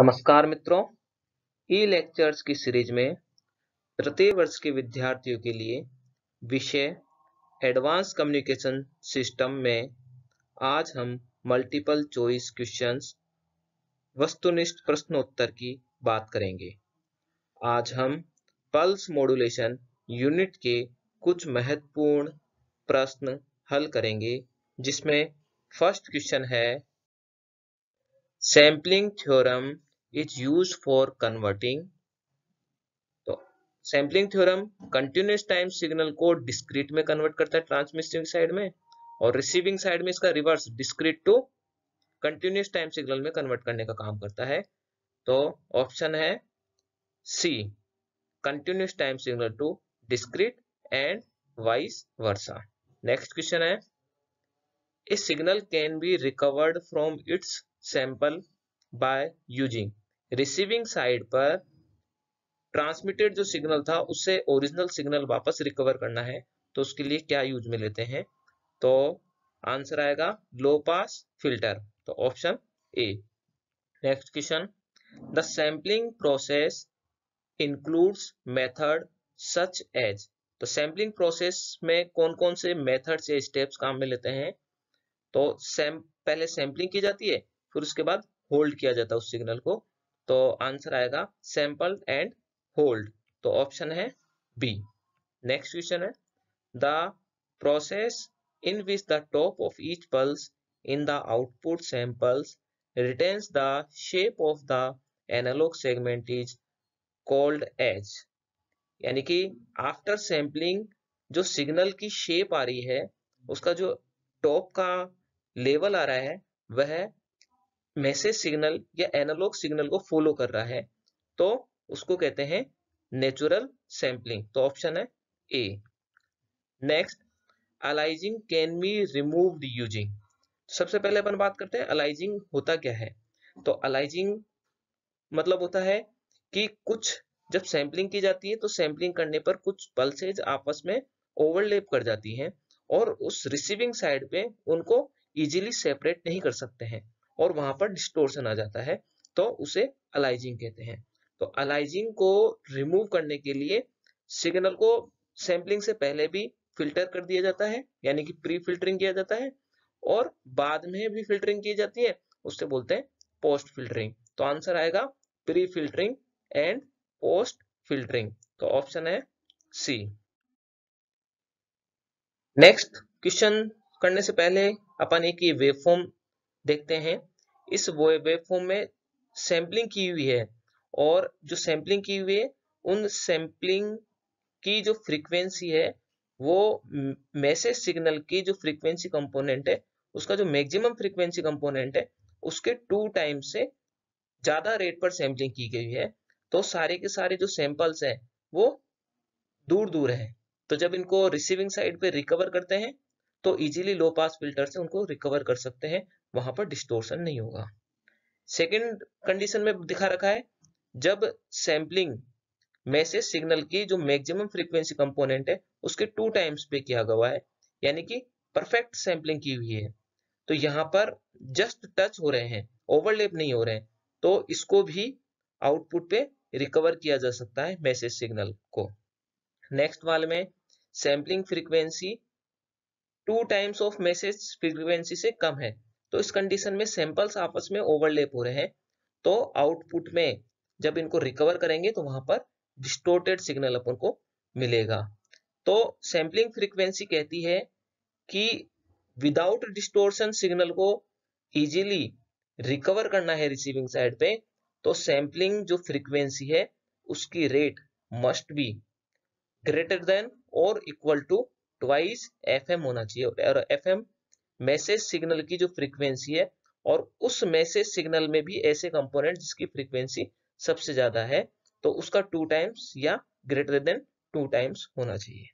नमस्कार मित्रों ई लेक्चर्स की सीरीज़ में तृतीय वर्ष के विद्यार्थियों के लिए विषय एडवांस कम्युनिकेशन सिस्टम में आज हम मल्टीपल चॉइस क्वेश्चंस वस्तुनिष्ठ प्रश्नोत्तर की बात करेंगे। आज हम पल्स मॉड्यूलेशन यूनिट के कुछ महत्वपूर्ण प्रश्न हल करेंगे, जिसमें फ़र्स्ट क्वेश्चन है sampling theorem use for converting. तो sampling theorem continuous time signal को डिस्क्रीट में कन्वर्ट करता है ट्रांसमिटिंग साइड में, और रिसीविंग साइड में इसका reverse discrete to continuous time signal में कन्वर्ट करने का काम करता है। तो ऑप्शन है C continuous time signal to discrete and vice versa. Next question है signal can be recovered from its sample by using. Receiving side पर ट्रांसमिटेड जो सिग्नल था, उससे ओरिजिनल सिग्नल वापस रिकवर करना है। तो उसके लिए क्या यूज़ में लेते हैं? तो आंसर आएगा लो पास फ़िल्टर तो option A next question the sampling process includes method such as तो सैम्पलिंग प्रोसेस में कौन कौन से मेथड्स या स्टेप्स काम में लेते हैं? तो सैम पहले सैम्पलिंग की जाती है, फिर उसके बाद होल्ड किया जाता है उस सिग्नल को। तो आंसर आएगा सैंपल एंड होल्ड तो ऑप्शन है बी नेक्स्ट क्वेश्चन है. The process in which the top of each pulse in the output samples retains the shape of the analog segment is called as यानी कि after sampling जो signal की shape आ रही है, उसका जो टॉप का लेवल आ रहा है, वह मैसेज सिग्नल या एनालॉग सिग्नल को फॉलो कर रहा है तो उसको कहते हैं नेचुरल सैम्पलिंग तो ऑप्शन है A next aliasing can be removed using सबसे पहले अपन बात करते हैं अलाइजिंग होता क्या है? तो अलाइजिंग मतलब होता है कि कुछ जब सैंपलिंग की जाती है तो सैंपलिंग करने पर कुछ पल्सेज आपस में ओवरलेप कर जाती हैं और उस रिसीविंग साइड पे उनको इजीली सेपरेट नहीं कर सकते हैं। और वहाँ पर डिस्टोर्शन आ जाता है तो उसे अलाइजिंग कहते हैं। तो अलाइजिंग को रिमूव करने के लिए सिग्नल को सैंपलिंग से पहले भी फ़िल्टर कर दिया जाता है, यानी कि प्री फिल्टरिंग किया जाता है, और बाद में भी फिल्टरिंग की जाती है, उससे बोलते हैं पोस्ट फिल्टरिंग तो आंसर आएगा pre filtering and post filtering तो ऑप्शन है सी नेक्स्ट क्वेश्चन करने से पहले अपन एक ये वेवफॉर्म देखते हैं। इस वेवफॉर्म में सैंपलिंग की हुई है और जो सैंपलिंग की हुई है, उन सैंपलिंग की जो फ्रीक्वेंसी है, वो मैसेज सिग्नल की जो फ्रीक्वेंसी कंपोनेंट है, उसका जो मैक्सिमम फ्रीक्वेंसी कंपोनेंट है, उसके टू टाइम से ज़्यादा रेट पर सैंपलिंग की गई है। तो सारे के सारे जो सैंपल्स हैं, वो दूर दूर है। तो जब इनको रिसीविंग साइड पे रिकवर करते हैं तो इजीली लो पास फ़िल्टर से उनको रिकवर कर सकते हैं। वहाँ पर डिस्टोर्शन नहीं होगा। सेकेंड कंडीशन में दिखा रखा है, जब सैंपलिंग मैसेज सिग्नल की जो मैक्सिमम फ्रीक्वेंसी कंपोनेंट है, उसके टू टाइम्स पे किया गया है, यानी कि परफेक्ट सैंपलिंग की हुई है। तो यहाँ पर जस्ट टच हो रहे हैं ओवरलेप नहीं हो रहे हैं तो इसको भी आउटपुट पे रिकवर किया जा सकता है मैसेज सिग्नल को। नेक्स्ट वाले में sampling frequency two times of message frequency से कम है। तो इस कंडीशन में सैंपल्स आपस में ओवरलेप हो रहे हैं। तो आउटपुट में जब इनको रिकवर करेंगे तो वहाँ पर डिस्टोर्टेड सिग्नल अपन को मिलेगा। तो सैंपलिंग फ्रीक्वेंसी कहती है कि विदाउट डिस्टोर्शन सिग्नल को इजीली रिकवर करना है रिसीविंग साइड पे तो सैंपलिंग जो फ्रीक्वेंसी है, उसकी rate must be greater than और इक्वल टू ट्वाइस एफएम होना चाहिए। और एफ़ मैसेज सिग्नल की जो फ्रीक्वेंसी है और उस मैसेज सिग्नल में भी ऐसे कंपोनेंट जिसकी फ्रीक्वेंसी सबसे ज़्यादा है तो उसका टू टाइम्स या ग्रेटर देन टू टाइम्स होना चाहिए।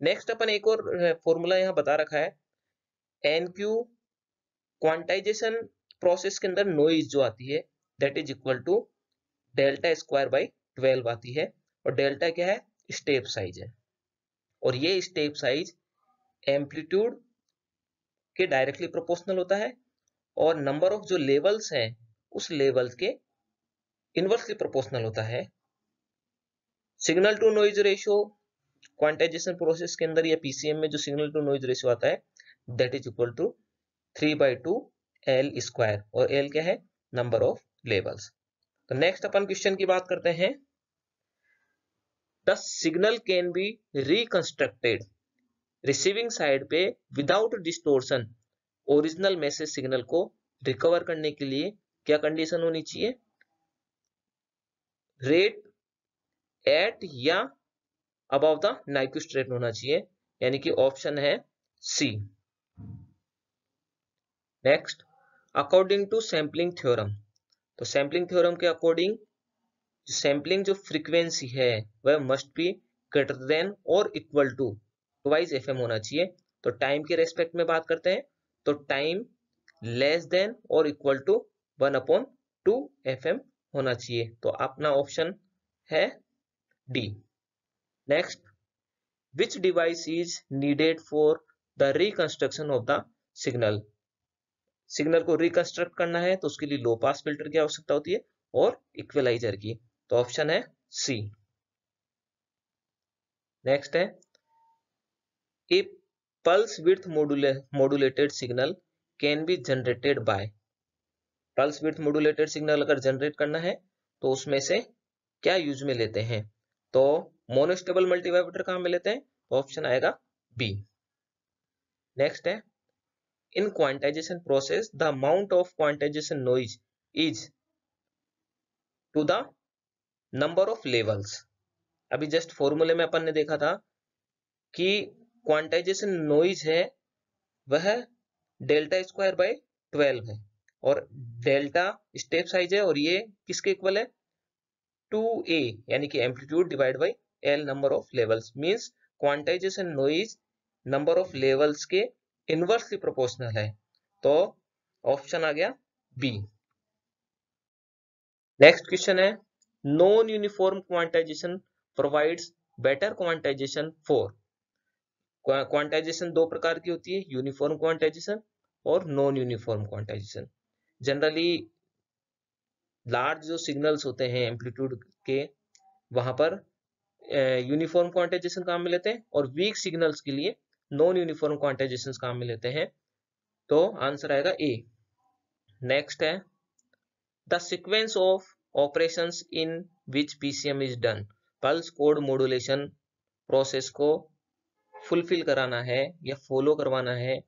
नेक्स्ट अपन एक और फॉर्मूला यहाँ बता रखा है। एन क्यू क्वांटाइजेशन प्रोसेस के अंदर नोइज जो आती है that is equal to delta square by twelve आती है। और डेल्टा क्या है? स्टेप साइज़ है। और ये स्टेप साइज़ एम्पलीट्यूड के डायरेक्टली प्रोपोर्शनल होता है और नंबर ऑफ़ जो लेवल्स हैं, उस लेवल के इनवर्सली प्रोपोर्शनल होता है। Signal to noise ratio quantization process के अंदर या पीसीएम में जो सिग्नल टू नॉइज़ रेशियो आता है that is equal to three by two L square और एल क्या है? नंबर ऑफ़ लेवल्स तो नेक्स्ट अपन क्वेश्चन की बात करते हैं। The signal can be reconstructed receiving side पे without distortion original message signal को रिकवर करने के लिए क्या कंडीशन होनी चाहिए? रेट एट या अबव द नाइक्विस्ट रेट होना चाहिए, यानी कि ऑप्शन है C next according to sampling theorem तो सैम्पलिंग थ्योरम के अकॉर्डिंग सैम्पलिंग जो फ्रीक्वेंसी है, वह मस्ट बी ग्रेटर देन और इक्वल टू ट्वाइस एफ़ होना चाहिए। तो टाइम के रेस्पेक्ट में बात करते हैं। तो टाइम लेस देन और equal to one upon two FM होना चाहिए। तो अपना ऑप्शन है D next which device is needed for the reconstruction of the signal signal को रिकंस्ट्रक्ट करना है तो उसके लिए लो पास फ़िल्टर की आवश्यकता होती है और इक्वलाइजर की। तो ऑप्शन है सी नेक्स्ट है A pulse width modula modulated signal can be generated by. Pulse width signal अगर जनरेट करना है तो उसमें से क्या यूज़ में लेते हैं? तो मोनोस्टेबल मल्टीवाइब्रेटर कहाँ में लेते हैं? तो ऑप्शन आएगा बी नेक्स्ट है in quantization process the amount of quantization noise is to the number of levels अभी जस्ट फॉर्मूले में अपन ने देखा था कि क्वांटाइजेशन नॉइज़ है, वह डेल्टा स्क्वायर बाई ट्वेल्व है। और डेल्टा स्टेप साइज़ है, और ये किसके इक्वल है? टू यानी कि amplitude divide by L number of levels means quantization noise number of levels के इनवर्सली प्रोपोर्शनल है। तो ऑप्शन आ गया बी नेक्स्ट क्वेश्चन है non uniform quantization provides better quantization for quantization दो प्रकार की होती है यूनिफॉर्म क्वांटाइजेशन और non uniform quantization generally large जो सिग्नल्स होते हैं एम्पलीट्यूड के, वहाँ पर यूनिफॉर्म क्वांटाइजेशन काम में लेते हैं और वीक सिग्नल्स के लिए नॉन यूनिफॉर्म क्वांटाइजेशन काम में लेते हैं. तो आंसर आएगा ए नेक्स्ट है the sequence of operations in which PCM is done pulse code modulation process को फुलफिल कराना है या फॉलो करवाना है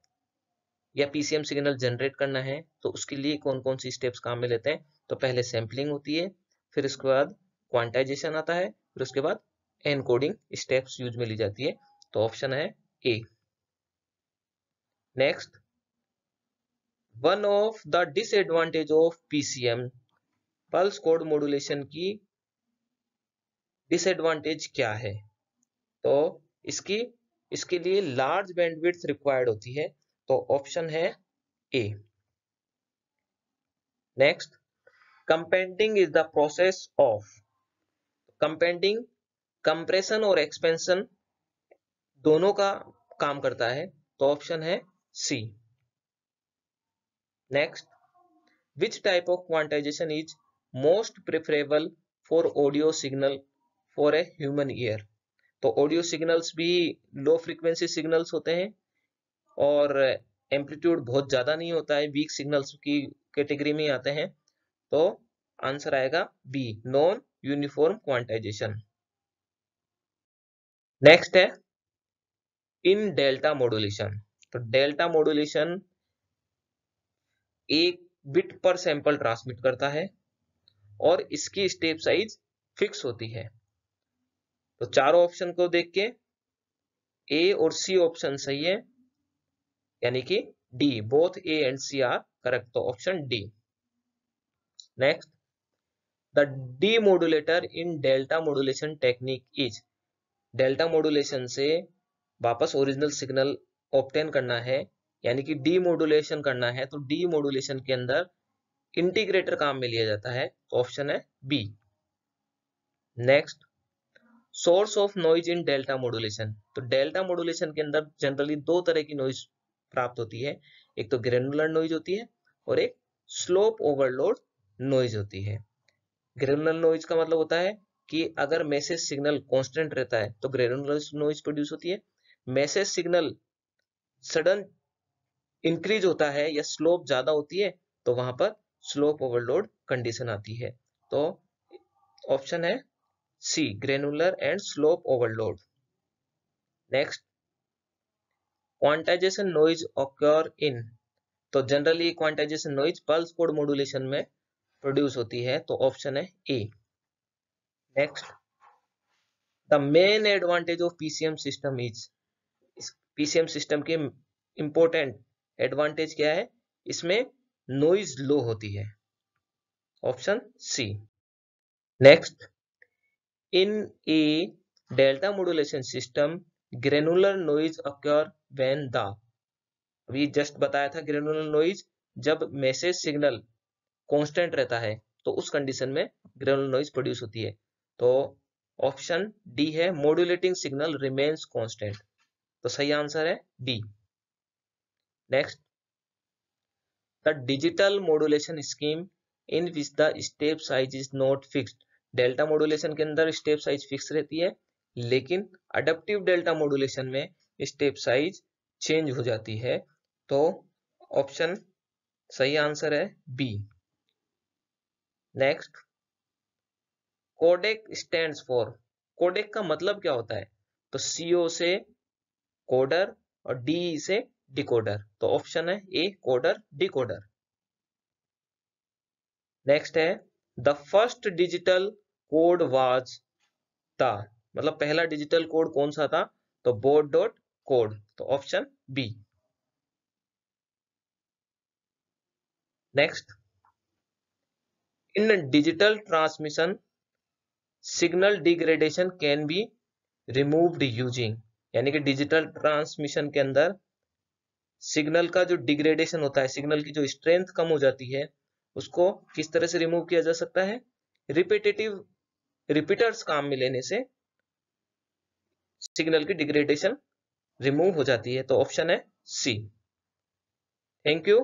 या पीसीएम सिग्नल जनरेट करना है तो उसके लिए कौन कौन सी स्टेप्स काम में लेते हैं? तो पहले सैम्पलिंग होती है, फिर उसके बाद क्वांटाइजेशन आता है, फिर उसके बाद एनकोडिंग स्टेप्स यूज़ में ली जाती है तो ऑप्शन है A next one of the disadvantage of PCM pulse code modulation की डिसएडवांटेज क्या है? तो इसकी इसके लिए लार्ज बैंडविड्थ रिक्वायर्ड होती है तो ऑप्शन है A next companding is the process of companding compression और एक्सपेंशन दोनों का काम करता है तो ऑप्शन है C next which type of quantization is most preferable for audio signal for a human ear तो ऑडियो सिग्नल्स भी लो फ्रीक्वेंसी सिग्नल्स होते हैं और एम्पलीट्यूड बहुत ज़्यादा नहीं होता है वीक सिग्नल्स की कैटेगरी में आते हैं। तो आंसर आएगा B non uniform quantization next है इन डेल्टा मॉड्यूलेशन तो डेल्टा मॉड्यूलेशन एक बिट पर सैंपल ट्रांसमिट करता है और इसकी स्टेप साइज़ फिक्स होती है। तो चारों ऑप्शन को देख के ए और सी ऑप्शन सही है, यानी कि D both A and C are correct तो option D next the demodulator in delta modulation technique is delta modulation से वापस ओरिजिनल सिग्नल ऑप्टेन करना है, यानी कि डी मॉड्यूलेशन करना है तो डी मॉड्यूलेशन के अंदर इंटीग्रेटर काम में लिया जाता है तो ऑप्शन है B next source of noise in delta modulation तो डेल्टा मॉड्यूलेशन के अंदर जनरली दो तरह की नॉइज़ प्राप्त होती है। एक तो ग्रेनुलर नॉइज़ होती है और एक स्लोप ओवरलोड नॉइज़ होती है। ग्रेनुलर नॉइज़ का मतलब होता है कि अगर मैसेज सिग्नल कांस्टेंट रहता है तो ग्रेनुलर नॉइज़ प्रोड्यूस होती है। मैसेज सिग्नल सडन इंक्रीज होता है या स्लोप ज़्यादा होती है तो वहाँ पर स्लोप ओवरलोड कंडीशन आती है। तो ऑप्शन है C granular and slope overload next quantization noise occur in तो generally quantization noise pulse code modulation में प्रोड्यूस होती है तो ऑप्शन है A next the main advantage of PCM system is PCM system के इंपॉर्टेंट एडवांटेज क्या है? इसमें नॉइज़ लो होती है. Option C next in a delta modulation system granular noise occur when the अभी जस्ट बताया था ग्रेनुलर नॉइज़ जब मैसेज सिग्नल कांस्टेंट रहता है तो उस कंडीशन में ग्रेनुलर नॉइज़ प्रोड्यूस होती है। तो ऑप्शन डी है मॉड्यूलेटिंग सिग्नल रिमेन्स कांस्टेंट तो सही आंसर है D next the digital modulation scheme in which the step size is not fixed delta modulation के अंदर स्टेप साइज़ फिक्स रहती है, लेकिन अडप्टिव डेल्टा मॉड्यूलेशन में स्टेप साइज़ चेंज हो जाती है तो ऑप्शन सही आंसर है B next codec stand for codec का मतलब क्या होता है? तो सीओ से कोडर और डी से डिकोडर तो ऑप्शन है ए कोडर डिकोडर नेक्स्ट है the first digital code was the मतलब पहला डिजिटल कोड कौन सा था? तो बोर्ड डॉट कोड तो option B next in digital transmission signal degradation can be removed using यानी कि डिजिटल ट्रांसमिशन के अंदर सिग्नल का जो डिग्रेडेशन होता है सिग्नल की जो स्ट्रेंथ कम हो जाती है, उसको किस तरह से रिमूव किया जा सकता है? रिपीटेटिव रिपीटर्स काम में लेने से सिग्नल की डिग्रेडेशन रिमूव हो जाती है तो ऑप्शन है सी थैंक यू